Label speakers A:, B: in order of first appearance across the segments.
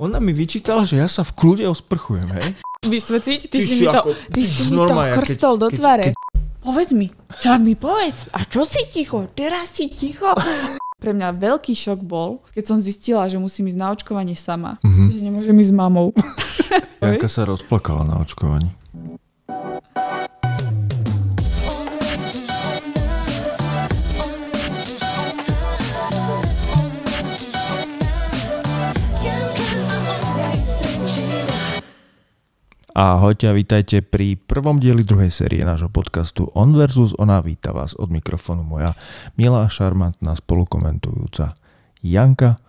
A: Ona mi vyčítala, že ja sa v kľude osprchujem, hej?
B: Vysvetliť? Ty,
A: Ty
B: si
A: si
B: mi to,
A: ako-
B: ty si mi to
A: keď-
B: chrstol do
A: keď-
B: tváre.
A: keď-
B: Povedz mi, čo mi povedz? A čo si ticho? Teraz si ticho? Pre mňa veľký šok bol, keď som zistila, že musím ísť na očkovanie sama.
A: Mhm.
B: Že nemôžem ísť s mamou.
A: Janka sa rozplakala na očkovaní. Ahojte a vítajte pri prvom dieli druhej série nášho podcastu On versus Ona. Víta vás od mikrofónu moja milá, šarmantná spolukomentujúca Janka.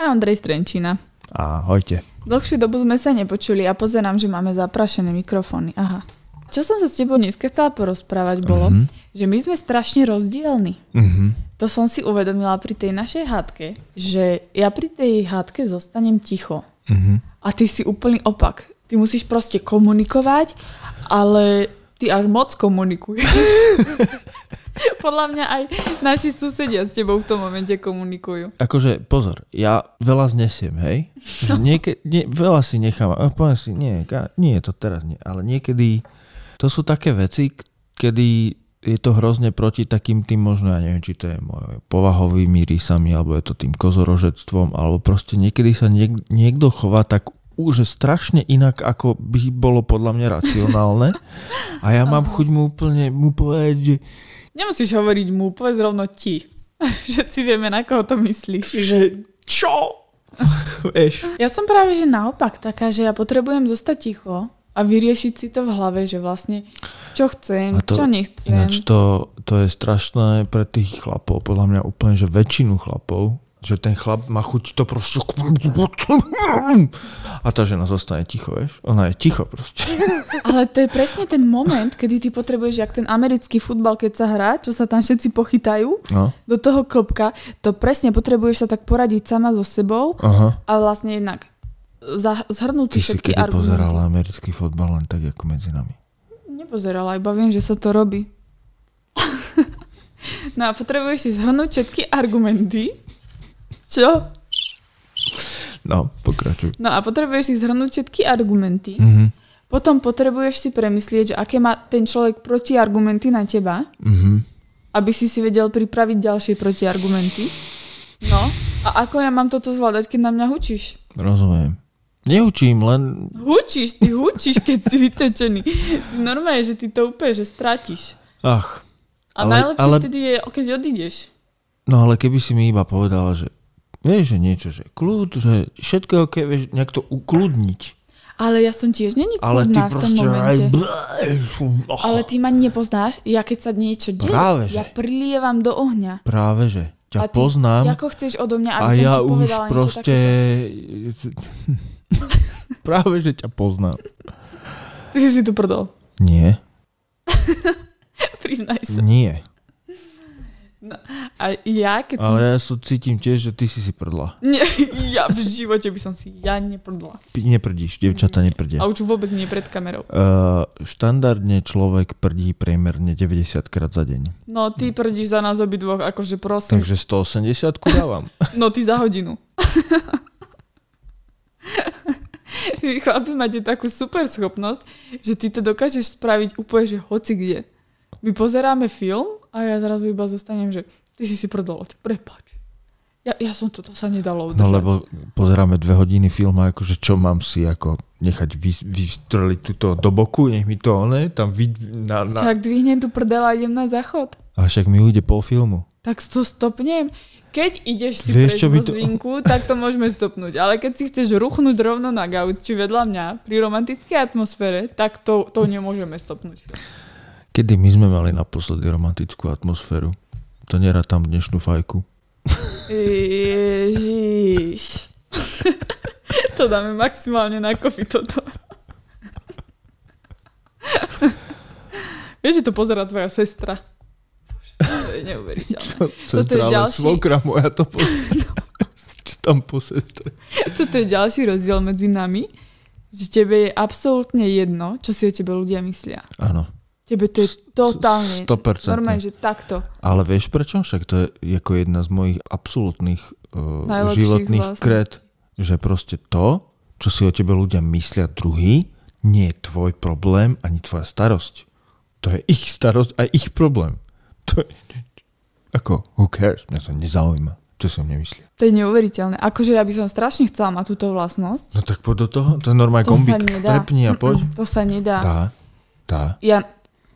B: A Andrej Strenčina.
A: Ahojte.
B: Dlhšiu dobu sme sa nepočuli a pozerám, že máme zaprašené mikrofóny. Aha. Čo som sa s tebou dneska chcela porozprávať bolo,
A: Mhm.
B: že my sme strašne rozdielni.
A: Mhm.
B: To som si uvedomila pri tej našej hádke, že ja pri tej hádke zostanem ticho.
A: Mhm.
B: A ty si úplný opak. Ty musíš proste komunikovať, ale ty až moc komunikuješ. Podľa mňa aj naši susedia s tebou v tom momente komunikujú.
A: Akože, pozor, ja veľa znesiem, hej? Že Nieke, nie, veľa si nechám, poviem si, nie, nie, to teraz nie, ale niekedy, to sú také veci, kedy je to hrozne proti takým tým možno, ja neviem, či to je moje povahovými rysami, alebo je to tým kozorožectvom, alebo proste niekedy sa niek- niekto chová tak už strašne inak, ako by bolo podľa mňa racionálne. A ja mám chuť mu úplne mu povedať, že
B: Nemusíš hovoriť mu, povedz rovno ti. Všetci vieme, na koho to myslíš.
A: že čo? Vieš?
B: Ja som práve, že naopak taká, že ja potrebujem zostať ticho a vyriešiť si to v hlave, že vlastne čo chcem,
A: A to-
B: čo nechcem.
A: Ináč to, to je strašné pre tých chlapov, podľa mňa úplne, že väčšinu chlapov, že ten chlap má chuť to proste... A tá žena zostane ticho, vieš? Ona je ticho proste.
B: Ale to je presne ten moment, kedy ty potrebuješ, jak ten americký futbal, keď sa hrá, čo sa tam všetci pochytajú
A: No,
B: do toho klopka, to presne potrebuješ sa tak poradiť sama so sebou
A: aha.
B: a vlastne jednak zhrnúť
A: Ty
B: si
A: si
B: všetky
A: kedy
B: argumenty.
A: pozerala americký fotbal len tak, ako medzi nami.
B: Nepozerala, iba viem, že sa to robí. no a potrebuješ si zhrnúť všetky argumenty. Čo?
A: No, pokračuj.
B: No a potrebuješ si zhrnúť všetky argumenty.
A: Mhm,
B: Potom potrebuješ si premyslieť, že aké má ten človek protiargumenty na teba,
A: mhm.
B: aby si si vedel pripraviť ďalšie protiargumenty. No, a ako ja mám toto zvládať, keď na mňa hučíš?
A: Rozumiem. Neučím, len...
B: Hučíš, ty hučíš, keď si vytečený. Normálne, že ty to úplne, že stratíš.
A: Ach.
B: A
A: Ale-
B: najlepšie
A: ale-
B: vtedy je, keď odídeš.
A: No ale keby si mi iba povedala, že vieš, že niečo, že kľud, že všetko je ok, vieš, nejak to ukludniť.
B: Ale ja som tiež není
A: Ale ty
B: kľudná v tom
A: proste aj...
B: momente. Ale ty ma nepoznáš, ja keď sa niečo deje,
A: Práve, že.
B: ja prilievam do ohňa.
A: Práve, že ťa
B: a ty,
A: poznám
B: Ako chceš odo mňa, aby
A: a
B: som
A: ja
B: ti
A: už proste... Práve, že ťa poznám.
B: Ty si si tu prdol.
A: Nie,
B: Priznaj sa.
A: nie.
B: A ja, keď som...
A: Ale ja sú, cítim tiež, že ty si si prdla.
B: Nie, ja v živote by som si ja neprdla.
A: Ty neprdíš, devčata neprdia.
B: A už vôbec nie pred kamerou.
A: Uh, štandardne človek prdí priemerne 90 krát za deň.
B: No, ty prdíš za nás obidvoch, akože prosím.
A: Takže 180 dávam.
B: No, ty za hodinu. Vy Chlapi, máte takú super schopnosť, že ty to dokážeš spraviť úplne, že hoci kde. My pozeráme film a ja zrazu iba zostanem, že ty si si prdol, prepáč. Ja, ja som toto sa nedalo udržať.
A: No lebo pozeráme dve hodiny film a akože čo mám si ako nechať vy, vystreliť túto do boku, nech mi to one, tam vy, na, na...
B: Však dvihnem tu prdel a idem na záchod.
A: A však mi ujde pol filmu.
B: Tak to stopnem. Keď ideš si
A: Vieš, by to-
B: vozlinku, tak to môžeme stopnúť. Ale keď si chceš ruchnúť rovno na gauči vedľa mňa pri romantickej atmosfére, tak to, to nemôžeme stopnúť.
A: Kedy my sme mali naposledy romantickú atmosféru? To tam dnešnú fajku.
B: Ježiš. to dáme maximálne na kofi toto. Vieš, že to pozera tvoja sestra. To je neuveriteľné. Toto je ďalší-
A: svokra moja to po... čo tam po sestre.
B: Toto je ďalší rozdiel medzi nami, že tebe je absolútne jedno, čo si o tebe ľudia myslia.
A: Áno.
B: Tebe to je totálne,
A: 100%.
B: normálne, že takto.
A: Ale vieš prečo? Však to je ako jedna z mojich absolútnych uh, životných
B: vlastne.
A: kred. že proste to, čo si o tebe ľudia myslia druhý, nie je tvoj problém ani tvoja starosť. To je ich starosť a ich problém. To je... Ako, who cares? Mňa to nezaujíma. Čo mne myslia.
B: To je neuveriteľné. Akože ja by som strašne chcela mať túto vlastnosť.
A: No tak poď do toho. To je normálne
B: To
A: gombík.
B: sa nedá.
A: Prepni a poď.
B: Mm-mm, to sa nedá.
A: Dá. Dá.
B: Ja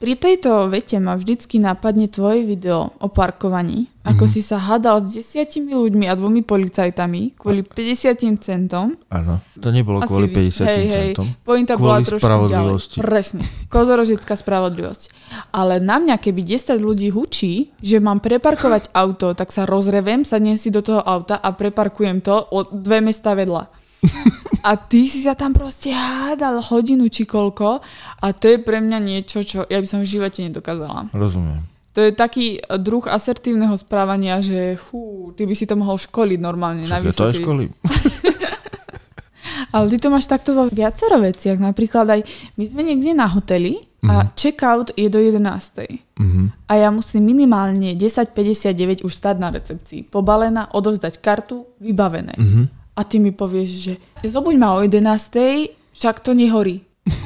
B: pri tejto vete ma vždycky napadne tvoje video o parkovaní, ako
A: Mhm.
B: si sa hádal s desiatimi ľuďmi a dvomi policajtami kvôli 50 centom.
A: Áno. To nebolo kvôli 50
B: hej, hej,
A: centom.
B: Pointa bola trošku
A: spravodlivosti.
B: ďalej. Presne. Kozorožická spravodlivosť. Ale na mňa, keby 10 ľudí hučí, že mám preparkovať auto, tak sa rozrevem, sadnem si do toho auta a preparkujem to o dve mesta vedľa. A ty si sa tam proste hádal hodinu či koľko a to je pre mňa niečo, čo ja by som v živote nedokázala.
A: Rozumiem.
B: To je taký druh asertívneho správania, že fú, ty by si to mohol školiť normálne na
A: Však je to aj školy.
B: Ale ty to máš takto vo viacero veciach. Napríklad aj my sme niekde na hoteli a check-out je do 11.
A: Mhm.
B: A ja musím minimálne 10.59 už stať na recepcii. Pobalená, odovzdať kartu, vybavené.
A: Mhm.
B: A ty mi povieš, že zobuď ma o 11. však to nehorí.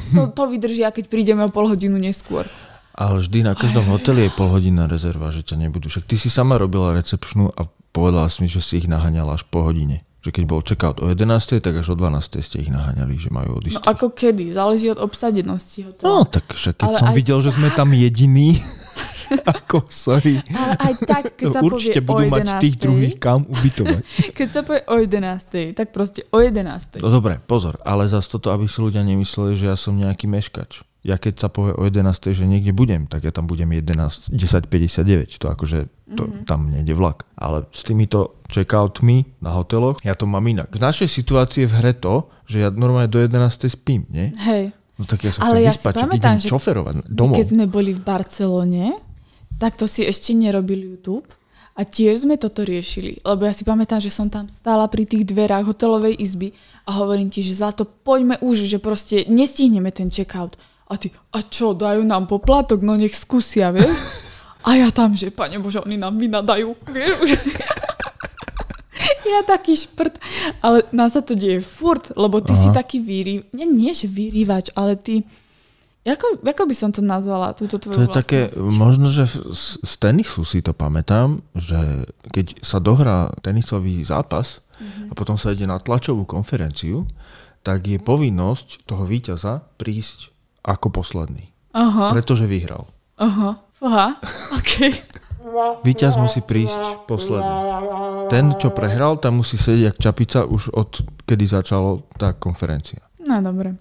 B: To, to vydržia, keď prídeme o pol hodinu neskôr.
A: Ale vždy na každom hoteli je polhodinná rezerva, že ťa nebudú. Však ty si sama robila recepčnú a povedala si mi, že si ich naháňala až po hodine. Že keď bol checkout o 11, tak až o 12 ste ich naháňali, že majú
B: No
A: odísť.
B: ako kedy, záleží od obsadenosti
A: No,
B: hotela.
A: tak však keď
B: Ale
A: som
B: aj
A: videl, že sme tam jediní, ako, sorry,
B: Ale aj tak, keď sa
A: určite
B: povie
A: budú
B: o
A: mať tých
B: 11.,
A: druhých kam ubytovať.
B: Keď sa povie o 11, tak proste o 11.
A: No dobre, pozor, ale zase toto, aby si ľudia nemysleli, že ja som nejaký meškač. Ja keď sa povie o 11, že niekde budem, tak ja tam budem 11, 10.59, to akože to, mm-hmm. tam nejde vlak. Ale s týmito checkoutmi na hoteloch, ja to mám inak. V našej situácii je v hre to, že ja normálne do 11 spím, nie?
B: Hej.
A: No tak ja sa
B: Ale
A: chcem
B: ja
A: vyspať,
B: pamätám,
A: idem
B: že
A: šoferovať
B: My,
A: domov.
B: Keď sme boli v Barcelone, tak to si ešte nerobil YouTube. A tiež sme toto riešili, lebo ja si pamätám, že som tam stála pri tých dverách hotelovej izby a hovorím ti, že za to poďme už, že proste nestihneme ten checkout. A ty, a čo, dajú nám poplatok, no nech skúsia, vieš? A ja tam, že pane Bože, oni nám vynadajú, vieš? Už. Ja taký šprt, ale nás sa to deje furt, lebo ty Aha. si taký výrý, nie, nie že vyrývač, ale ty, ako, ako by som to nazvala, túto
A: To
B: tvoju
A: je také, možno, že z, z tenisu si to pamätám, že keď sa dohrá tenisový zápas
B: Mhm.
A: a potom sa ide na tlačovú konferenciu, tak je povinnosť toho víťaza prísť ako posledný.
B: Aha,
A: Pretože vyhral.
B: aha, aha, ok.
A: Víťaz musí prísť posledný. Ten, čo prehral, tam musí sedieť jak čapica už od kedy začalo tá konferencia.
B: No dobre.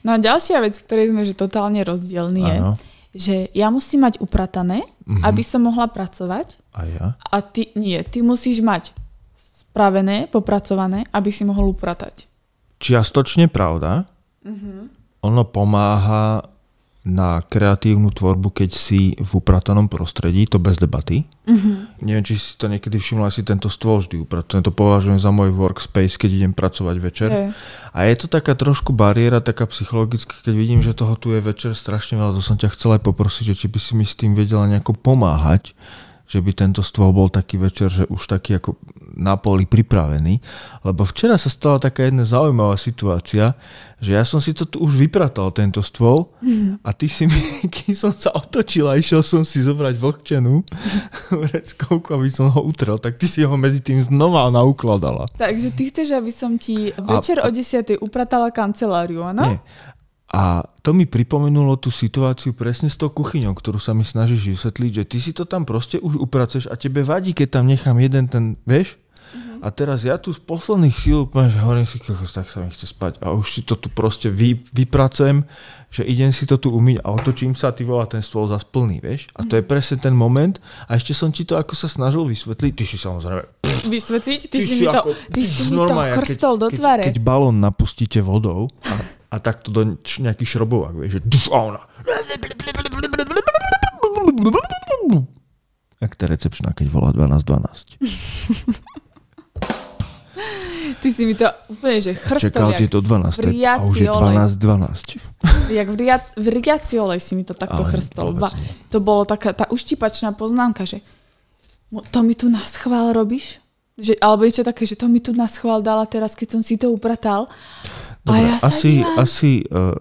B: No a ďalšia vec, v ktorej sme že totálne rozdielni je, že ja musím mať upratané,
A: Mhm.
B: aby som mohla pracovať
A: A ja?
B: a ty nie, ty musíš mať spravené, popracované, aby si mohol upratať.
A: Čiastočne pravda. Ono pomáha na kreatívnu tvorbu, keď si v upratanom prostredí, to bez debaty. Neviem, či si to niekedy všimla, si tento stôl vždy uprataný. To považujem za môj workspace, keď idem pracovať večer.
B: Hej.
A: A je to taká trošku bariéra, taká psychologická, keď vidím, že toho tu je večer strašne veľa, to som ťa chcel aj poprosiť, že či by si mi s tým vedela nejako pomáhať, že by tento stôl bol taký večer, že už taký ako na poli pripravený. Lebo včera sa stala taká jedna zaujímavá situácia, že ja som si to tu už vypratal, tento stôl, a ty si mi, keď som sa otočil a išiel som si zobrať vlhčenú vreckovku, aby som ho utrel, tak ty si ho medzi tým znova naukladala.
B: Takže ty chceš, aby som ti večer o 10. upratala kanceláriu, áno?
A: Nie. A to mi pripomenulo tú situáciu presne s tou kuchyňou, ktorú sa mi snažíš vysvetliť, že ty si to tam proste už upraceš a tebe vadí, keď tam nechám jeden ten, vieš? A teraz ja tu z posledných síl úplne, že hovorím si, kokos, tak sa mi chce spať a už si to tu proste vy, vypracujem, že idem si to tu umyť a otočím sa, ty volá ten stôl zas plný, vieš? A to je presne ten moment a ešte som ti to ako sa snažil vysvetliť, ty si samozrejme
B: Vysvetliť? Ty, si mi to, ty si mi to chrstol do
A: keď,
B: tvare.
A: Keď, keď balón napustíte vodou a, a takto do č- nejaký šrobovák, vieš, že duf, a ona. Jak tá recepčná, keď volá 1212.
B: Ty si mi to úplne, že chrstol, jak,
A: to 12. A už je
B: vriaci
A: 12.12.
B: jak v, ria, v riaciolej si mi to takto
A: Ale
B: chrstol. Ba, to bolo taká tá uštipačná poznámka, že "Mo- to mi tu na schvál robíš? Že, alebo niečo také, že to mi tu na schvál dala teraz, keď som si to upratal.
A: Dobre,
B: a ja
A: asi, asi uh,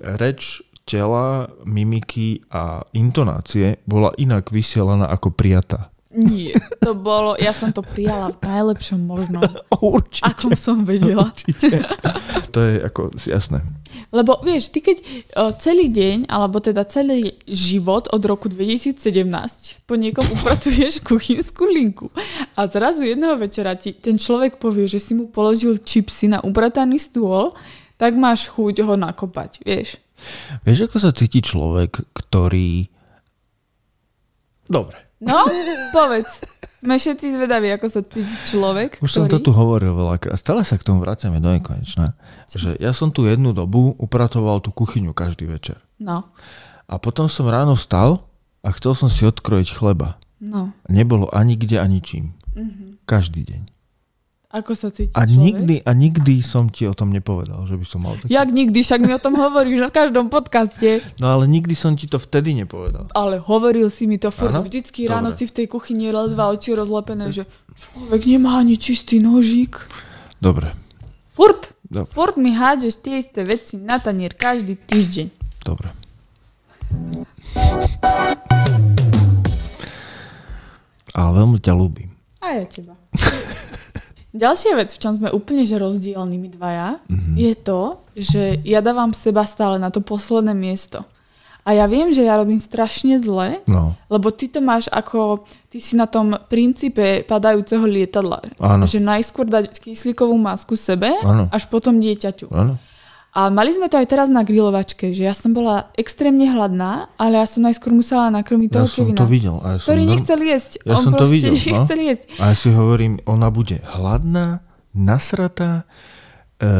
A: reč tela, mimiky a intonácie bola inak vysielaná ako prijatá.
B: Nie, to bolo, ja som to prijala v najlepšom možnom,
A: Určite.
B: akom som vedela.
A: Určite. To je ako jasné.
B: Lebo vieš, ty keď celý deň, alebo teda celý život od roku 2017 po niekom upratuješ kuchynskú linku a zrazu jedného večera ti ten človek povie, že si mu položil čipsy na uprataný stôl, tak máš chuť ho nakopať, vieš.
A: Vieš, ako sa cíti človek, ktorý... Dobre.
B: No, povedz. Sme všetci zvedaví, ako sa cíti človek,
A: Už som to tu hovoril veľakrát. Stále sa k tomu vraciame do nekonečna. Že ja som tu jednu dobu upratoval tú kuchyňu každý večer.
B: No,
A: A potom som ráno vstal a chcel som si odkrojiť chleba.
B: no.
A: Nebolo ani kde, ani čím.
B: Mhm.
A: Každý deň.
B: Ako sa cíti
A: A
B: človek?
A: nikdy, a nikdy som ti o tom nepovedal, že by som mal taký...
B: Jak nikdy, však mi o tom hovoríš na každom podcaste.
A: No ale nikdy som ti to vtedy nepovedal.
B: Ale hovoril si mi to furt,
A: Áno?
B: vždycky ráno
A: Dobre.
B: si v tej kuchyni ledva oči rozlepené, že človek nemá ani čistý nožík.
A: Dobre,
B: Furt,
A: Dobre.
B: furt mi hádžeš tie isté veci na tanier každý týždeň.
A: dobre. Ale veľmi ťa ľúbim.
B: A ja teba. Ďalšia vec, v čom sme úplne že rozdielni my dvaja, mm-hmm. je to, že ja dávam seba stále na to posledné miesto. A ja viem, že ja robím strašne zle,
A: No,
B: lebo ty to máš ako, ty si na tom princípe padajúceho lietadla.
A: Áno.
B: Že najskôr dať kyslíkovú masku sebe,
A: Áno.
B: až potom dieťaťu.
A: áno.
B: A mali sme to aj teraz na grilovačke, že ja som bola extrémne hladná, ale ja som najskôr musela nakrmiť
A: Ja
B: toho
A: som
B: Kevina,
A: to videl. A ja som
B: ktorý
A: norm-
B: nechcel jesť.
A: Ja
B: On
A: som to videl, no.
B: nechcel jesť.
A: A ja si hovorím, ona bude hladná, nasratá, e,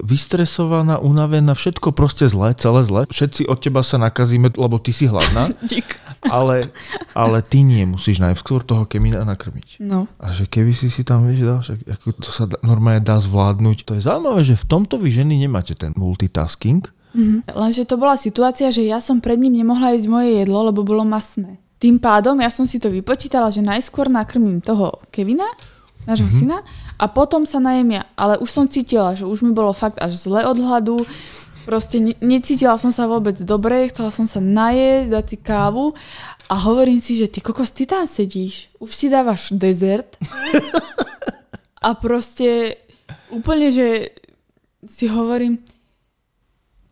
A: vystresovaná, unavená, všetko proste zlé, celé zlé. Všetci od teba sa nakazíme, lebo ty si hladná,
B: Dík.
A: Ale, ale ty nie, musíš najskôr toho kemína nakrmiť.
B: No.
A: A že keby si si tam, vieš, dal, však, ako to sa dá, normálne dá zvládnuť. To je zaujímavé, že v tomto vy ženy nemáte ten multitasking.
B: Mhm. Lenže to bola situácia, že ja som pred ním nemohla jesť moje jedlo, lebo bolo masné. Tým pádom ja som si to vypočítala, že najskôr nakrmím toho Kevina, nášho mm-hmm. syna, a potom sa najem ja. Ale už som cítila, že už mi bolo fakt až zle od hladu, proste ne- necítila som sa vôbec dobre, chcela som sa najesť, dať si kávu a hovorím si, že ty kokos, ty tam sedíš, už si dávaš dezert a proste úplne, že si hovorím,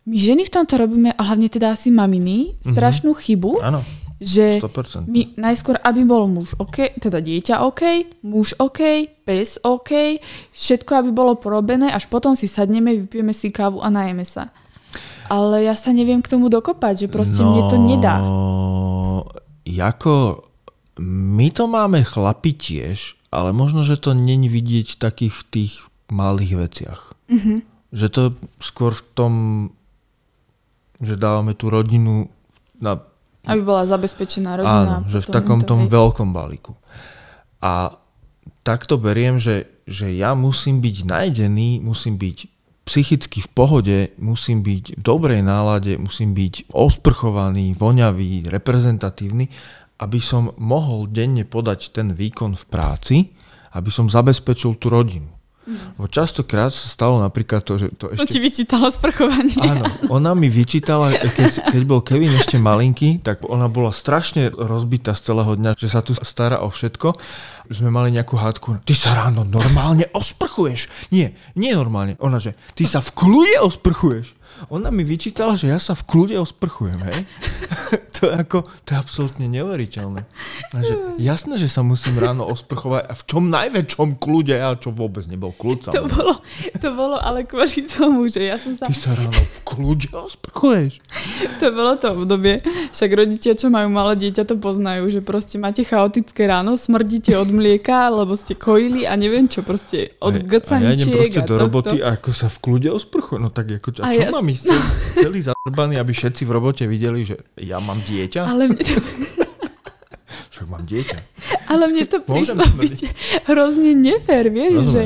B: my ženy v tomto robíme, a hlavne teda asi maminy, strašnú chybu,
A: Áno,
B: že
A: 100%.
B: my najskôr, aby bol muž OK, teda dieťa OK, muž OK, pes OK, všetko, aby bolo porobené, až potom si sadneme, vypijeme si kávu a najeme sa. Ale ja sa neviem k tomu dokopať, že proste no... mne to nedá.
A: Jako, my to máme chlapi tiež, ale možno, že to není vidieť takých v tých malých veciach.
B: Mhm.
A: Mm-hmm. Že to skôr v tom, že dávame tú rodinu na
B: Aby bola zabezpečená rodina.
A: Áno, že v takom
B: to,
A: tom
B: hej.
A: veľkom balíku. A takto beriem, že, že ja musím byť najdený, musím byť psychicky v pohode, musím byť v dobrej nálade, musím byť osprchovaný, voňavý, reprezentatívny, aby som mohol denne podať ten výkon v práci, aby som zabezpečil tú rodinu. Lebo častokrát sa stalo napríklad to, že to
B: To
A: ešte
B: ti vyčítalo sprchovanie.
A: Áno, ona mi vyčítala, keď, keď bol Kevin ešte malinký, tak ona bola strašne rozbitá z celého dňa, že sa tu stará o všetko. Sme mali nejakú hádku. Ty sa ráno normálne osprchuješ. Nie, nie normálne. Ona, že ty sa v kľude osprchuješ. Ona mi vyčítala, že ja sa v kľude osprchujem, hej? to je ako, to je absolútne neuveriteľné. A že, jasné, že sa musím ráno osprchovať a v čom najväčšom kľude, a čo vôbec nebol kľud.
B: To bolo, to bolo ale kvôli tomu, že ja som sa...
A: Ty sa ráno v kľude osprchuješ.
B: To bolo to obdobie. Však rodičia, čo majú malé dieťa, to poznajú, že proste máte chaotické ráno, smrdíte od mlieka, lebo ste kojili a neviem čo, proste od
A: A- A ja idem proste do
B: tohto.
A: roboty a ako sa v kľude osprchujem. No tak ako, a
B: A
A: čo
B: ja-
A: mám ísť celý, celý zadrbaný, aby všetci v robote videli, že ja mám dieťa?
B: Ale mne to,
A: Však mám dieťa.
B: ale mne to prišlo byť hrozne nefér, vieš,
A: Rozumiem.
B: že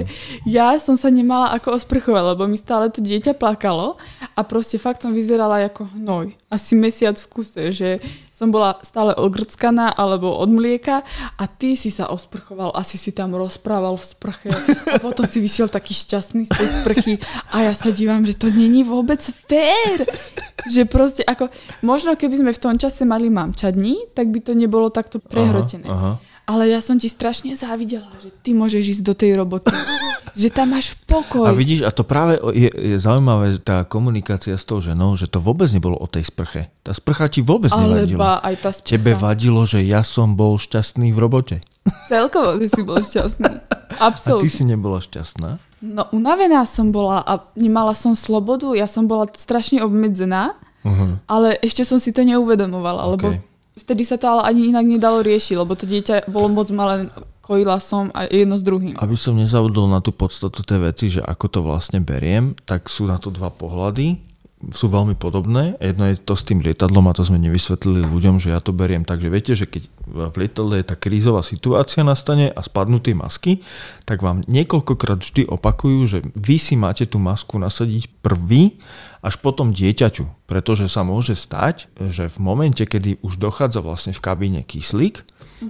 B: ja som sa nemala ako osprchovať, lebo mi stále to dieťa plakalo a a proste fakt som vyzerala ako hnoj. Asi mesiac v kuse, že som bola stále ogrckaná alebo od mlieka a ty si sa osprchoval, asi si tam rozprával v sprche a potom si vyšiel taký šťastný z tej sprchy a ja sa dívam, že to není vôbec fér. Že proste ako, možno keby sme v tom čase mali mamčadní, tak by to nebolo takto prehrotené.
A: Aha, aha.
B: Ale ja som ti strašne závidela, že ty môžeš ísť do tej roboty. že tam máš pokoj.
A: A vidíš, a to práve je, je zaujímavé, tá komunikácia s tou ženou, že to vôbec nebolo o tej sprche. Tá sprcha ti vôbec
B: Ale
A: nevadila.
B: aj tá sprcha.
A: Tebe vadilo, že ja som bol šťastný v robote.
B: Celkovo, že si bol šťastný.
A: A
B: Absolutne.
A: ty si nebola šťastná?
B: No unavená som bola a nemala som slobodu, ja som bola strašne obmedzená,
A: Uh-huh.
B: ale ešte som si to neuvedomovala, lebo
A: OK.
B: Vtedy sa to ale ani inak nedalo riešiť, lebo to dieťa bolo moc malé, kojila som a jedno s druhým.
A: Aby som nezabudol na tú podstatu tej veci, že ako to vlastne beriem, tak sú na to dva pohľady. Sú veľmi podobné. Jedno je to s tým lietadlom a to sme nevysvetlili ľuďom, že ja to beriem tak, že viete, že keď v lietadle je tá krízová situácia nastane a spadnú tie masky, tak vám niekoľkokrát vždy opakujú, že vy si máte tú masku nasadiť prvý až potom dieťaťu. Pretože sa môže stať, že v momente, kedy už dochádza vlastne v kabíne kyslík,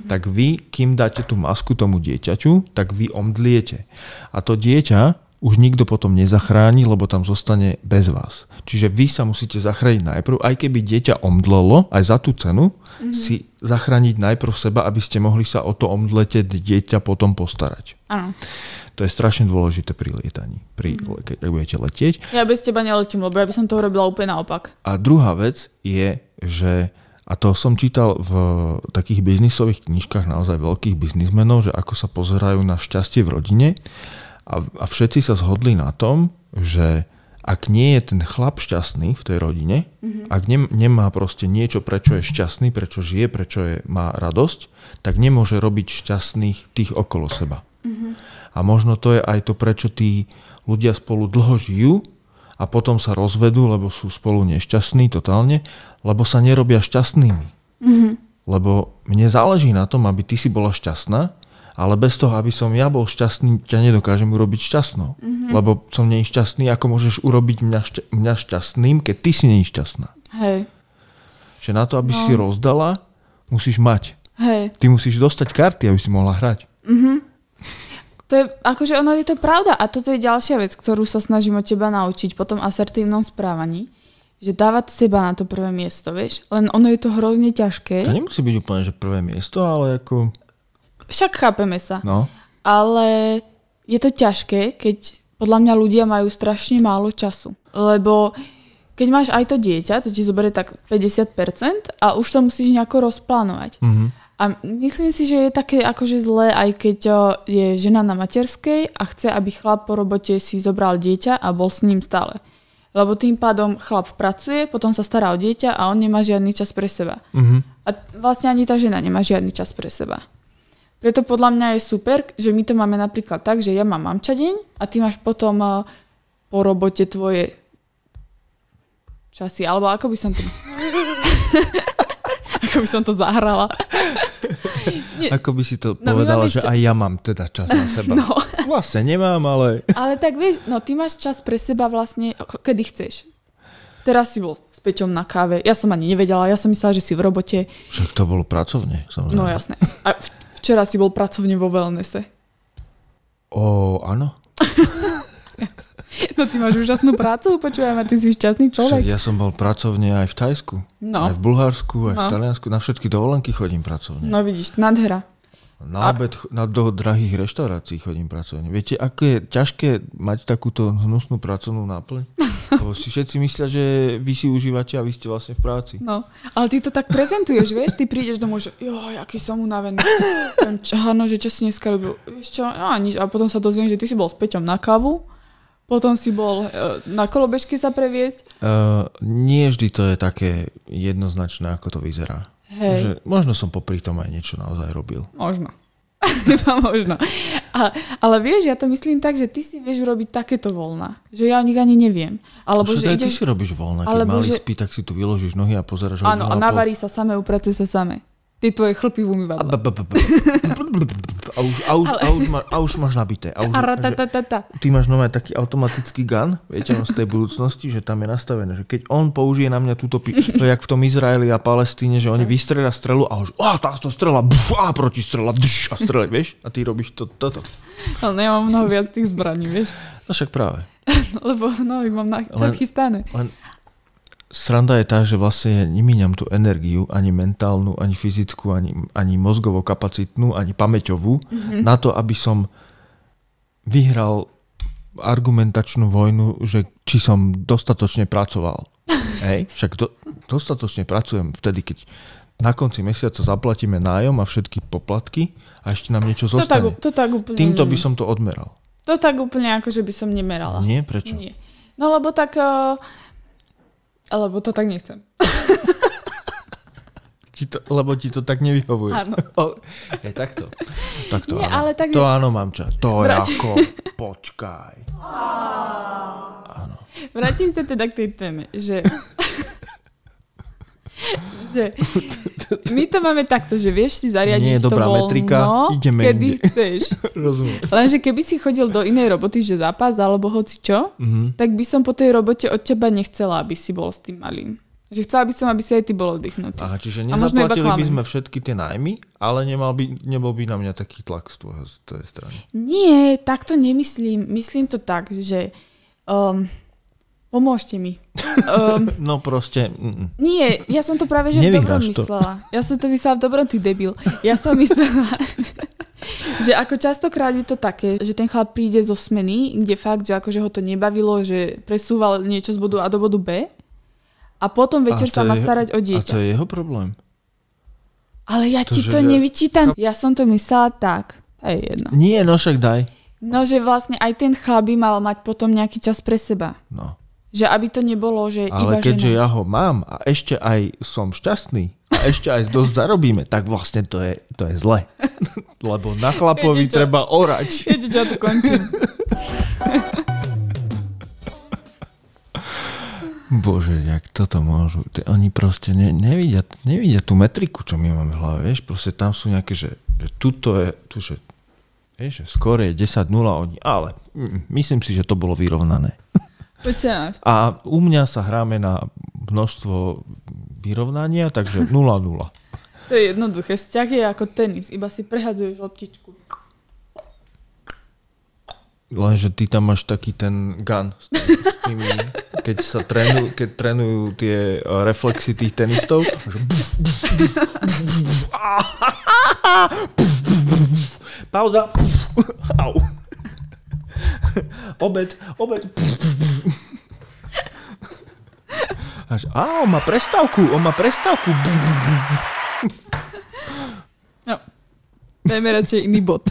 A: tak vy, kým dáte tú masku tomu dieťaťu, tak vy omdliete. A to dieťa už nikto potom nezachráni, lebo tam zostane bez vás. Čiže vy sa musíte zachrániť najprv, aj keby dieťa omdlelo, aj za tú cenu, mm-hmm. si zachrániť najprv seba, aby ste mohli sa o to omdleté dieťa potom postarať.
B: Áno.
A: To je strašne dôležité pri lietaní, pri, mm-hmm. keď budete letieť.
B: Ja bez teba neletím, lebo ja by som to urobila úplne naopak.
A: A druhá vec je, že a to som čítal v takých biznisových knižkách naozaj veľkých biznismenov, že ako sa pozerajú na šťastie v rodine a, a všetci sa zhodli na tom, že ak nie je ten chlap šťastný v tej rodine, mm-hmm. ak ne, nemá proste niečo, prečo je šťastný, prečo žije, prečo je, má radosť, tak nemôže robiť šťastných tých okolo seba. Mm-hmm. A možno to je aj to, prečo tí ľudia spolu dlho žijú a potom sa rozvedú, lebo sú spolu nešťastní totálne, lebo sa nerobia šťastnými.
B: Mhm.
A: Lebo mne záleží na tom, aby ty si bola šťastná, ale bez toho, aby som ja bol šťastný, ťa nedokážem urobiť šťastnou. Mm-hmm. Lebo som nej šťastný, ako môžeš urobiť mňa, šťa- mňa šťastným, keď ty si nej šťastná.
B: Hej,
A: Že na to, aby
B: No.
A: si rozdala, musíš mať.
B: hej.
A: Ty musíš dostať karty, aby si mohla hrať.
B: To je, akože ono je to pravda a toto je ďalšia vec, ktorú sa snažím od teba naučiť po tom asertívnom správaní, že dávať seba na to prvé miesto, vieš? Len ono je to hrozne ťažké.
A: To nemusí byť úplne, že prvé miesto, ale ako...
B: Však chápeme sa.
A: No.
B: Ale je to ťažké, keď podľa mňa ľudia majú strašne málo času. Lebo keď máš aj to dieťa, to ti zoberie tak 50% a už to musíš nejako rozplánovať.
A: Mhm.
B: A myslím si, že je také akože zlé, aj keď je žena na materskej a chce, aby chlap po robote si zobral dieťa a bol s ním stále. Lebo tým pádom chlap pracuje, potom sa stará o dieťa a on nemá žiadny čas pre seba.
A: Mhm.
B: A vlastne ani tá žena nemá žiadny čas pre seba. Preto podľa mňa je super, že my to máme napríklad tak, že ja mám mamča deň a ty máš potom uh, po robote tvoje časy, alebo ako by som to... ako by som to zahrala. Nie.
A: Ako by si to
B: No,
A: povedala, že
B: ešte-
A: aj ja mám teda čas na seba.
B: No.
A: Vlastne nemám, ale...
B: Ale tak vieš, no ty máš čas pre seba vlastne, kedy chceš. Teraz si bol s Peťom na káve, ja som ani nevedela, ja som myslela, že si v robote.
A: Však to bolo pracovne, samozrejme.
B: No jasné. A včera si bol pracovne vo wellnesse.
A: O, áno.
B: No ty máš úžasnú prácu, počujem, a ty si šťastný
A: Však
B: človek.
A: ja som bol pracovne aj v Tajsku,
B: No.
A: aj v Bulharsku, aj v
B: No.
A: Taliansku. Na všetky dovolenky chodím pracovne.
B: No vidíš, nádhera.
A: Na obed na do drahých reštaurácií chodím pracovne. Viete, ako je ťažké mať takúto hnusnú pracovnú náplň? Lebo si všetci myslia, že vy si užívate a vy ste vlastne v práci.
B: No, ale ty to tak prezentuješ, vieš? Ty prídeš domov, že jo, aký som unavený. Áno, že čo si dneska robil? Vieš čo, no, nič. A potom sa dozviem, že ty si bol s Peťom na kávu, potom si bol e, na kolobežky sa previesť.
A: Uh, nie vždy to je také jednoznačné, ako to vyzerá.
B: Hej.
A: Že možno som popri tom aj niečo naozaj robil.
B: Možno. Iba možno. A, ale vieš, ja to myslím tak, že ty si vieš urobiť takéto voľna. Že ja o nich ani neviem. Alebo že
A: aj ty
B: ideš...
A: si robíš voľné. Keď
B: Alebo
A: mali
B: že-
A: spí, tak si tu vyložíš nohy a pozeráš
B: Áno, a navarí sa samé, uprace sa samé. Tie tvoje chlpy v umývadle.
A: A už, a už, a už, ma, a už máš nabité. A už,
B: A
A: že, ty máš nové taký automatický gun, viete, on z tej budúcnosti, že tam je nastavené, že keď on použije na mňa túto pi- to je jak v tom Izraeli a Palestíne, že oni vystrelia strelu a už, a tá to strela, buf, a proti strela, dš, a strele, vieš? A ty robíš to, toto.
B: Ale ja mám mnoho viac tých zbraní, vieš.
A: No však práve.
B: Lebo no, ich mám na,
A: Len-
B: nachystané.
A: Len sranda je tá, že vlastne ja nemíňam tú energiu, ani mentálnu, ani fyzickú, ani, ani mozgovo kapacitnú, ani pamäťovú, mm-hmm. na to, aby som vyhral argumentačnú vojnu, že či som dostatočne pracoval. Hej, však do, dostatočne pracujem vtedy, keď na konci mesiaca zaplatíme nájom a všetky poplatky a ešte nám niečo
B: To tak,
A: zostane.
B: to tak úplne...
A: Týmto by som to odmeral.
B: To tak úplne ako, že by som nemerala.
A: Nie? Prečo?
B: Nie. No lebo tak... Uh, alebo to tak nechcem.
A: Ti to, lebo ti to tak nevyhovuje.
B: Áno.
A: O, je takto. Takto
B: Nie,
A: áno.
B: ale tak,
A: to
B: že-
A: áno, mám čas. To
B: Vrať-
A: ako, počkaj.
B: Vrátim sa teda k tej téme, že... že my to máme takto, že vieš si zariadiť
A: Nie je
B: to
A: dobrá
B: voľno,
A: metrika, ideme
B: kedy
A: inde.
B: chceš.
A: Rozumiem.
B: Lenže keby si chodil do inej roboty, že zápas alebo hoci čo,
A: Mhm.
B: tak by som po tej robote od teba nechcela, aby si bol s tým malým. Že chcela by som, aby si aj ty bol oddychnutý.
A: Aha, čiže nezaplatili by sme všetky tie nájmy, ale nemal by, nebol by na mňa taký tlak z tvojho, z tvojej strany.
B: Nie, tak to nemyslím. Myslím to tak, že um, pomôžte mi. Um,
A: No proste, mm,
B: nie, ja som to práve že
A: to.
B: myslela. Ja som to myslela v dobrom, ty debil. Ja som myslela, že ako častokrát je to také, že ten chlap príde zo smeny, kde fakt, že akože ho to nebavilo, že presúval niečo z bodu A do bodu B a potom večer
A: A
B: sa má starať o
A: a to
B: dieťa.
A: je jeho problém.
B: Ale ja
A: To,
B: ti to
A: ja-
B: nevyčítam. Ja som to myslela tak. To je jedno.
A: Nie, no však daj.
B: No, že vlastne aj ten chlap by mal mať potom nejaký čas pre seba.
A: No.
B: Že aby to nebolo, že iba
A: Ale keďže
B: žena.
A: ja ho mám a ešte aj som šťastný a ešte aj dosť zarobíme, tak vlastne to je, to je zle. Lebo na chlapovi
B: Viete čo?
A: treba orať.
B: Viete, čo ja tu končím.
A: Bože, jak toto môžu. Te, oni proste ne, nevidia, nevidia tú metriku, čo my máme v hlave, vieš. Proste tam sú nejaké, že, že tuto je, tu, že, vieš, že je 10-0 oni, ale mm, myslím si, že to bolo vyrovnané. A u mňa sa hráme na množstvo vyrovnania, takže 0-0.
B: To je jednoduché. Vzťah je ako tenis. Iba si prehadzuješ loptičku.
A: Lenže ty tam máš taký ten gun s, tým, s tými, keď sa trénujú, keď trénujú tie eh, reflexy tých tenistov, že pauza, au. Obed, obed. Až, a on má prestávku, on má prestávku.
B: No. Dajme radšej iný bod.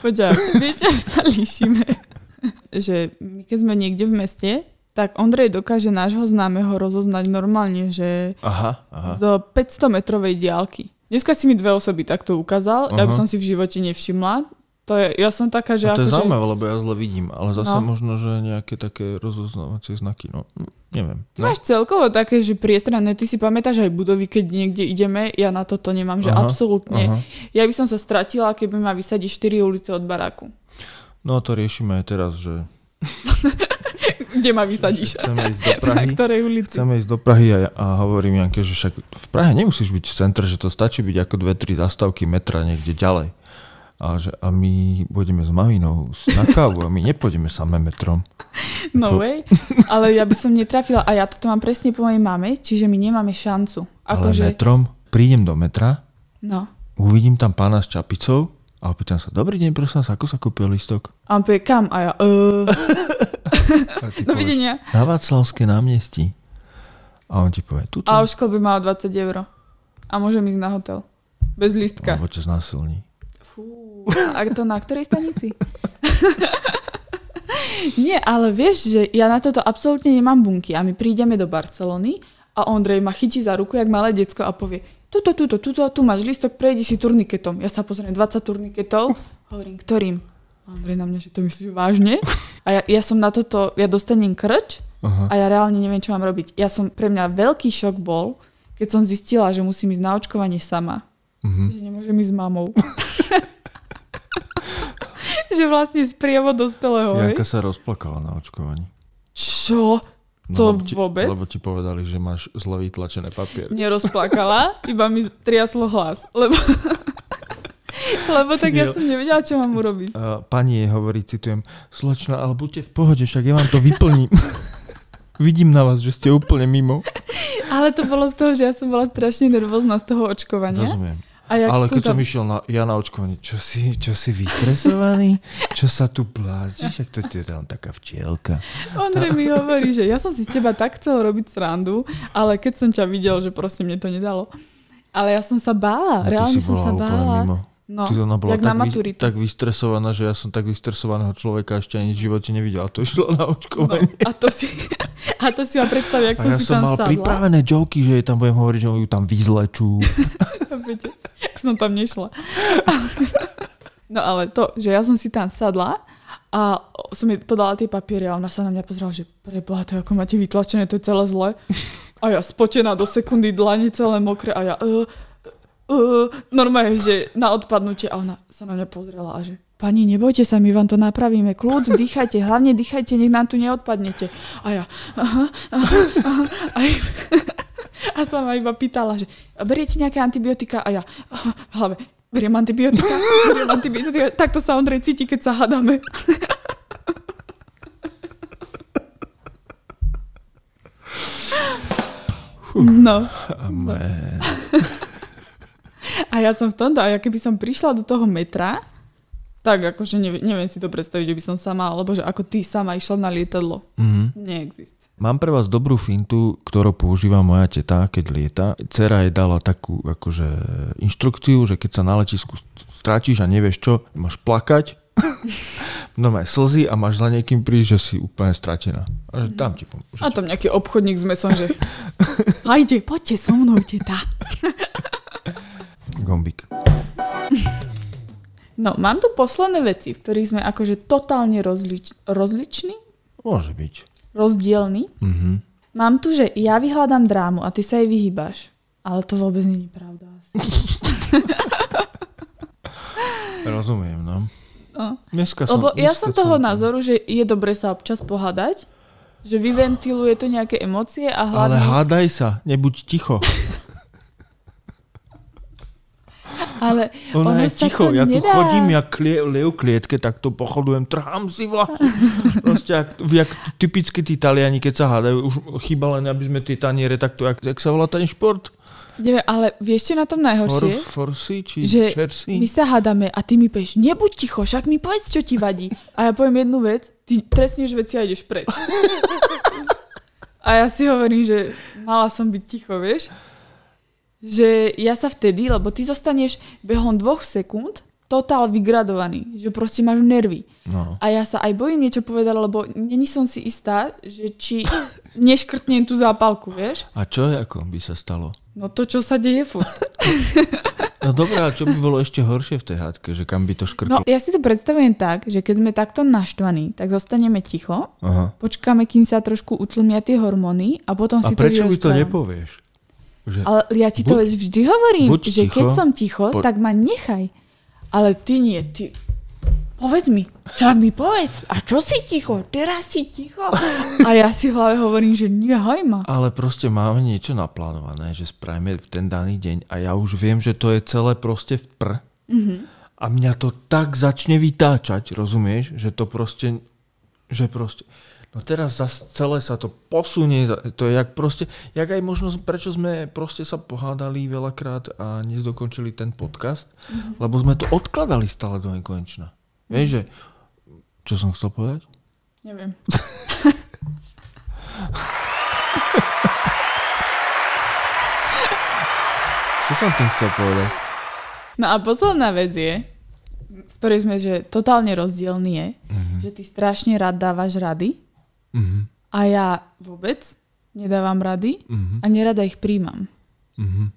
B: Počkaj, vieš, sa líšime? že my keď sme niekde v meste, tak Ondrej dokáže nášho známeho rozoznať normálne, že
A: Aha, aha.
B: z 500 metrovej diálky. Dneska si mi dve osoby takto ukázal, ja by som si v živote nevšimla. To je, ja som taká, že
A: A to je
B: akože-
A: zaujímavé, lebo ja zle vidím, ale zase
B: No.
A: možno, že nejaké také rozoznávacie znaky, no hm, neviem. No.
B: máš celkovo také, že priestranné, ty si pamätáš aj budovy, keď niekde ideme, ja na toto nemám, že
A: Aha,
B: absolútne.
A: aha.
B: Ja by som sa stratila, keby ma vysadiť 4 ulice od baráku.
A: No to riešime aj teraz, že
B: Kde ma vysadíš?
A: chceme ísť do
B: Na
A: Prahy.
B: ktorej ulici?
A: Chceme ísť do Prahy a, a hovorím Janke, že však v Prahe nemusíš byť v centre, že to stačí byť ako dve, tri zastávky metra niekde ďalej. A, že, a my pôjdeme s maminou na kávu a my nepôjdeme samé metrom.
B: No way. Ale ja by som netrafila a ja toto mám presne po mojej mame, čiže my nemáme šancu.
A: Ale
B: Akože,
A: metrom, prídem do metra,
B: no.
A: uvidím tam pána s čapicou a opýtam sa, dobrý deň, prosím vás, ako sa kúpil listok?
B: A on povie, kam? A ja, uh,
A: A povieš,
B: dovidenia.
A: na Václavské námestí. A on ti povie, tuto,
B: A už by mal 20 eur. A môžem ísť na hotel. Bez lístka.
A: alebo ťa znásilní.
B: Fú, a to na ktorej stanici? Nie, ale vieš, že ja na toto absolútne nemám bunky a my prídeme do Barcelony a Ondrej ma chytí za ruku, jak malé decko a povie tuto, tuto, tuto, tu máš listok, prejdi si turniketom. Ja sa pozriem 20 turniketov, hovorím, ktorým? A Ondrej na mňa, že to myslíš vážne? A ja, ja som na toto, ja dostanem krč
A: Aha.
B: a ja reálne neviem, čo mám robiť. Ja som, pre mňa veľký šok bol, keď som zistila, že musím ísť na očkovanie sama.
A: Mhm.
B: Že nemôžem ísť s mamou. že vlastne z prievo dospelého?
A: Janka sa rozplakala na očkovaní.
B: Čo? To
A: lebo ti,
B: vôbec?
A: Lebo ti povedali, že máš zle vytlačené papier.
B: Nerozplakala, iba mi triaslo hlas. Lebo, lebo tak ja som nevedela, čo mám urobiť.
A: Uh, pani jej hovorí, citujem, slečna, ale buďte v pohode, však ja vám to vyplním. Vidím na vás, že ste úplne mimo.
B: Ale to bolo z toho, že ja som bola strašne nervózna z toho očkovania.
A: Rozumiem.
B: A jak
A: Ale keď som išiel na, ja na očkovanie, čo si, čo si vystresovaný? Čo sa tu blázíš? Jak to je tam taká včielka.
B: Ondrej mi hovorí, že ja som si z teba tak chcel robiť srandu, ale keď som ťa videl, že proste mne to nedalo. Ale ja som sa bála,
A: ty
B: reálne som sa bála.
A: mimo.
B: No,
A: Ty ona bola
B: jak na
A: tak, vy, tak vystresovaná, že ja som tak vystresovaného človeka ešte ani v živote nevidel. A to išlo na
B: No,
A: očkovanie.
B: a to si, a to si ma predstav, jak
A: a
B: som
A: ja
B: si
A: som
B: tam
A: mal
B: sadla.
A: pripravené joky, že tam budem hovoriť, že ju tam vyzlečú.
B: Som tam nešla. No ale to, že ja som si tam sadla a som jej podala tie papiere a ona sa na mňa pozrela, že preboha, to ako máte vytlačené, to je celé zle. A ja spotená do sekundy, dlane celé mokré a ja uh, uh, normálne, že na odpadnutie a ona sa na mňa pozrela a že pani, nebojte sa, my vám to napravíme, kľud, dýchajte, hlavne dýchajte, nech nám tu neodpadnete. A ja, aha, aha, aha. A, a sa ma iba pýtala, že beriete nejaké antibiotika? A ja v hlave, beriem antibiotika, beriem antibiotika. Takto sa Ondrej cíti, keď sa hádame. No.
A: Amen.
B: A ja som v tomto, a ja keby som prišla do toho metra, tak akože neviem, neviem si to predstaviť, že by som sama, alebo že ako ty sama išla na lietadlo.
A: Mhm.
B: Neexist.
A: Mám pre vás dobrú fintu, ktorú používa moja teta, keď lieta. Cera jej dala takú akože inštrukciu, že keď sa na letisku stráčiš a nevieš čo, máš plakať, no máš slzy a máš za niekým prísť, že si úplne stratená. A že dám ti pomôžem.
B: A tam nejaký obchodník s mesom, že hajde, poďte so mnou, teta.
A: Gombík.
B: No, mám tu posledné veci, v ktorých sme akože totálne rozlič- rozliční,
A: Môže byť.
B: rozdielni.
A: Mhm.
B: Mám tu, že ja vyhľadám drámu a ty sa jej vyhýbaš. Ale to vôbec není pravda asi.
A: Rozumiem, no.
B: No.
A: Dneska som,
B: Lebo ja
A: dneska
B: som toho názoru, že je dobre sa občas pohádať, že vyventiluje to nejaké emócie a
A: Ale
B: hlavne...
A: hádaj sa, nebuď ticho.
B: ale
A: Ona
B: ono
A: je ticho, ja tu
B: nedá.
A: chodím jak klie, lev klietke, tak to pochodujem, trhám si vlasy. Proste jak, jak typicky tí Taliani, keď sa hádajú, už chýba len, aby sme tie taniere takto, jak, jak sa volá ten šport?
B: Neviem, ale vieš, čo na tom
A: For,
B: najhoršie?
A: forsi či
B: že
A: čersi?
B: my sa hádame a ty mi povieš, nebuď ticho, však mi povedz, čo ti vadí. A ja poviem jednu vec, ty trestneš veci a ideš preč. a ja si hovorím, že mala som byť ticho, vieš? Že ja sa vtedy, lebo ty zostaneš behom dvoch sekúnd totál vygradovaný, že proste máš nervy.
A: No.
B: A ja sa aj bojím niečo povedať, lebo není som si istá, že či neškrtnem tú zápalku, vieš?
A: A čo ako by sa stalo?
B: No to, čo sa deje furt.
A: No dobré, a čo by bolo ešte horšie v tej hádke, že kam by to
B: No,
A: škrtlo?
B: ja si to predstavujem tak, že keď sme takto naštvaní, tak zostaneme ticho,
A: Aha.
B: počkáme, kým sa trošku utlmia tie hormóny a potom
A: A
B: si
A: prečo
B: to
A: by to
B: vyrozprávam.
A: nepovieš? Že,
B: Ale ja ti to
A: Buď-
B: vždy hovorím, že keď
A: ticho,
B: som ticho,
A: po-
B: tak ma nechaj. Ale ty nie, ty... Povedz mi, však mi povedz, a čo si ticho? Teraz si ticho? A ja si v hlave hovorím, že nehaj ma.
A: Ale proste máme niečo naplánované, že spravíme v ten daný deň a ja už viem, že to je celé proste v pr. Mm-hmm. A mňa to tak začne vytáčať, rozumieš? Že to proste, že proste... No teraz zase celé sa to posunie, to je jak proste, jak aj možno, prečo sme proste sa pohádali veľakrát a nedokončili ten podcast, mm-hmm. lebo sme to odkladali stále do nekonečna. Vieš, že... Čo som chcel povedať?
B: Neviem.
A: Čo som tým chcel povedať?
B: No a posledná vec je, v ktorej sme že totálne rozdielni je, mm-hmm. že ty strašne rád dávaš rady
A: Mhm.
B: a ja vôbec nedávam rady
A: Mhm.
B: a nerada ich príjmam.
A: Mhm.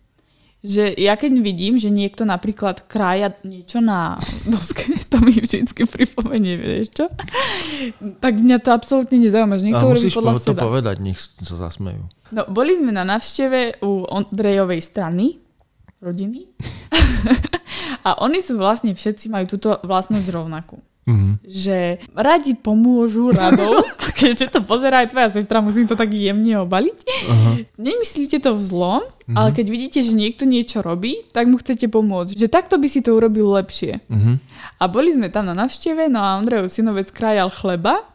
B: že ja keď vidím, že niekto napríklad krája niečo na doske, to mi vždycky pripomenie, vieš čo? Tak mňa to absolútne nezaujíma, že niekto robí podľa
A: po- to
B: seba.
A: povedať, nech sa zasmejú.
B: No, boli sme na návšteve u Ondrejovej strany, rodiny. A oni sú vlastne, všetci majú túto vlastnosť rovnakú.
A: Mhm.
B: Že radi pomôžu radou, keďže to pozerá aj tvoja sestra, musím to tak jemne obaliť.
A: Aha.
B: Nemyslíte to v zlom, ale keď vidíte, že niekto niečo robí, tak mu chcete pomôcť. Že takto by si to urobil lepšie.
A: Mhm.
B: A boli sme tam na navšteve, no a Ondrejov synovec krájal chleba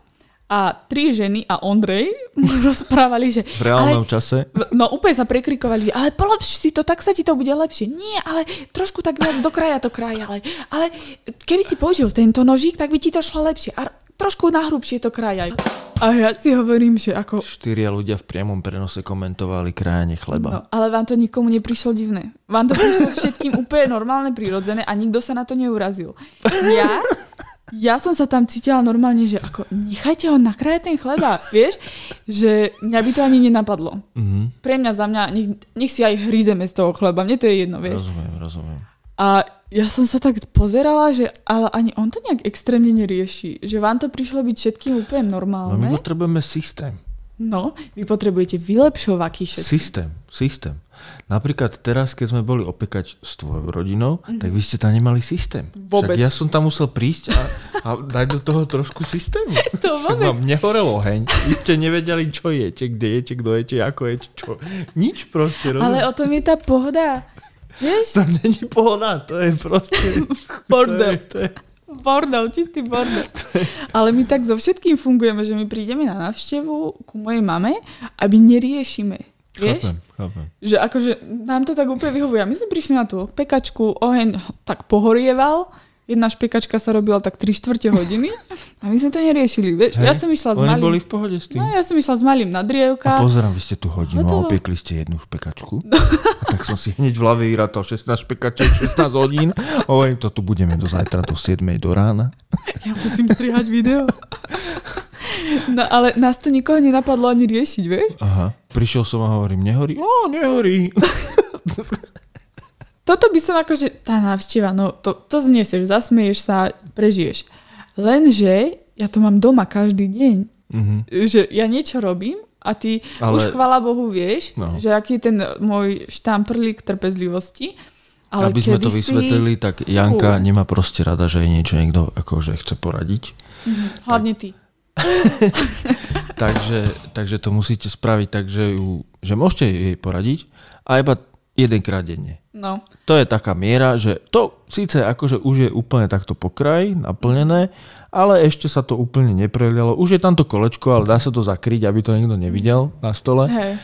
B: a tri ženy a Ondrej mu rozprávali, že...
A: V reálnom čase.
B: No úplne sa prekrikovali, ale polepš si to, tak sa ti to bude lepšie. Nie, ale trošku tak viac do kraja to kraja. Ale, ale keby si použil tento nožík, tak by ti to šlo lepšie. A trošku nahrubšie to krajaj. A ja si hovorím, že ako...
A: Štyria ľudia v priamom prenose komentovali krajanie chleba.
B: No, ale vám to nikomu neprišlo divné. Vám to prišlo všetkým úplne normálne, prirodzené a nikto sa na to neurazil. Ja, ja som sa tam cítila normálne, že ako nechajte ho nakrájať ten chleba, vieš? Že mňa by to ani nenapadlo.
A: Mhm.
B: Pre mňa, za mňa, nech, nech si aj hryzeme z toho chleba, mne to je jedno, vieš?
A: Rozumiem, rozumiem.
B: A ja som sa tak pozerala, že ale ani on to nejak extrémne nerieši. Že vám to prišlo byť všetkým úplne
A: No my
B: normálne.
A: potrebujeme systém.
B: No, vy potrebujete vylepšovaky všetci.
A: Systém, systém. Napríklad teraz, keď sme boli opekať s tvojou rodinou, tak vy ste tam nemali systém.
B: Vôbec.
A: Však ja som tam musel prísť a, a dať do toho trošku systému.
B: To
A: Však
B: vôbec.
A: vám nehorel oheň. Vy ste nevedeli, čo jete, kde jete, kto jete, ako jete, čo. Nič proste,
B: Ale
A: rozumieš?
B: o tom je tá pohoda. Vieš?
A: To není pohoda, to je proste...
B: Bordel.
A: To je, to je,
B: Bordel, čistý bordel. Ale my tak so všetkým fungujeme, že my prídeme na návštevu ku mojej mame a my neriešime. Vieš?
A: chápem, chápem.
B: Že akože nám to tak úplne vyhovuje. My sme prišli na tú pekačku, oheň tak pohorieval, jedna špekačka sa robila tak 3 štvrte hodiny a my sme to neriešili. Vieš? Ja som išla s malým...
A: boli v pohode s tým.
B: No ja som išla s malým na
A: A
B: drievka.
A: pozerám, vy ste tu hodinu a
B: Hotovo.
A: opiekli ste jednu špekačku. A tak som si hneď v hlave vyrátal 16 špekačiek, 16 hodín. Hovorím, to tu budeme do zajtra do 7 do rána.
B: Ja musím strihať video. No ale nás to nikoho nenapadlo ani riešiť, vieš?
A: Aha. Prišiel som a hovorím, nehorí? Ó, nehorí.
B: Toto by som akože, tá návšteva, no to, to zniesieš, zasmeješ sa, prežiješ. Lenže ja to mám doma každý deň.
A: Mhm.
B: Že ja niečo robím a ty
A: Ale-
B: už chvala Bohu vieš,
A: No.
B: že aký je ten môj štamprlík trpezlivosti. Ale
A: Aby sme to vysvetlili, tak Janka
B: Fú.
A: nemá proste rada, že jej niečo niekto akože chce poradiť.
B: Hlavne ty.
A: Takže, takže to musíte spraviť tak, že, ju, že môžete jej poradiť a iba jedenkrát denne.
B: No.
A: To je taká miera, že to síce akože už je úplne takto po kraji, naplnené, ale ešte sa to úplne neprelialo. Už je tam to kolečko, ale dá sa to zakryť, aby to niekto nevidel na stole.
B: Hej.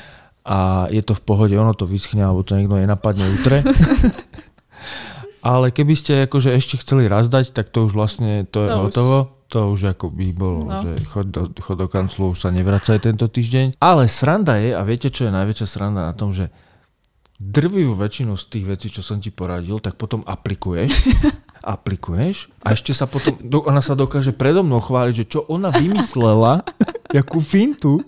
A: A je to v pohode, ono to vyschne, alebo to niekto nenapadne utre. ale keby ste akože ešte chceli raz dať, tak to už vlastne to je
B: To už-
A: hotovo. To už ako by bolo,
B: No.
A: že chod do, chod do kanclu, už sa nevracaj tento týždeň. Ale sranda je, a viete, čo je najväčšia sranda na tom, že drvivú väčšinu z tých vecí, čo som ti poradil, tak potom aplikuješ. aplikuješ a ešte sa potom, ona sa dokáže predo mnou chváliť, že čo ona vymyslela, jakú fintu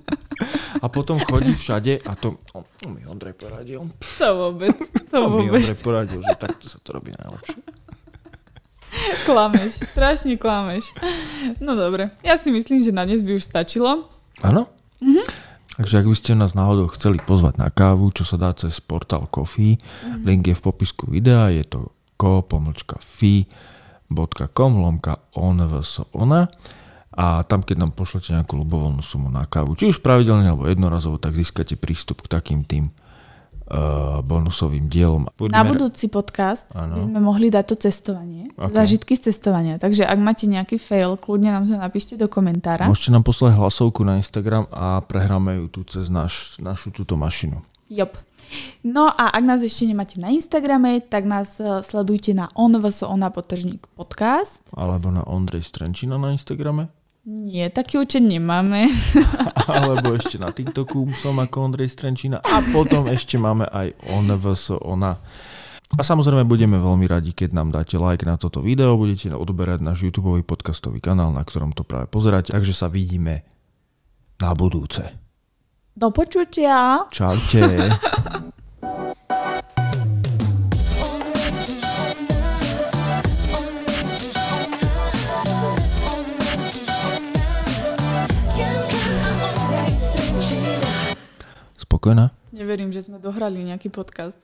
A: a potom chodí všade a to, o, to mi Ondrej poradil,
B: To vôbec. To,
A: to mi
B: vôbec.
A: Ondrej poradil, že takto sa to robí najlepšie.
B: Klameš. Strašne klameš. No dobre. Ja si myslím, že na dnes by už stačilo.
A: Áno? Takže ak by ste nás náhodou chceli pozvať na kávu, čo sa dá cez portál Coffee, link je v popisku videa, je to ko.fi.com lomka onvsona. A tam keď nám pošlete nejakú ľubovoľnú sumu na kávu, či už pravidelne alebo jednorazovo, tak získate prístup k takým tým bonusovým dielom.
B: Na budúci podcast
A: Áno.
B: by sme mohli dať to cestovanie.
A: Ok.
B: Zažitky z cestovania. Takže ak máte nejaký fail, kľudne nám to napíšte do komentára.
A: Môžete nám poslať hlasovku na Instagram a prehráme ju tu cez naš, našu túto mašinu.
B: Jop. No a ak nás ešte nemáte na Instagrame, tak nás eh, sledujte na onvsona potržník podcast.
A: Alebo na Ondrej Strenčina na Instagrame.
B: Nie, taký účet nemáme.
A: alebo ešte na TikToku som ako Ondrej Strenčina a potom ešte máme aj ONVS ona. A samozrejme budeme veľmi radi, keď nám dáte like na toto video, budete odberať náš YouTube podcastový kanál, na ktorom to práve pozeráte, takže sa vidíme na budúce.
B: Do počutia.
A: Čaute. spokojná?
B: Neverím, že sme dohrali nejaký podcast